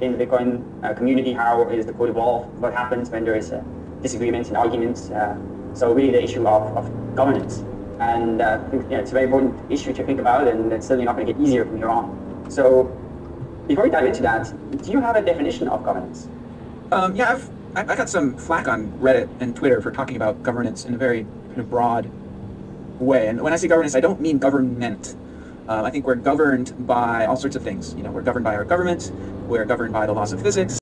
in the Bitcoin uh, community, how is the code evolved, what happens when there is uh, disagreements and arguments. Uh, so really the issue of, of governance. And uh, I think yeah, it's a very important issue to think about and it's certainly not going to get easier from here on. So before we dive into that, do you have a definition of governance? Um, yeah, I've, I got some flack on Reddit and Twitter for talking about governance in a very kind of broad way. And when I say governance, I don't mean government. Uh, I think we're governed by all sorts of things. You know, we're governed by our government, we're governed by the laws of physics,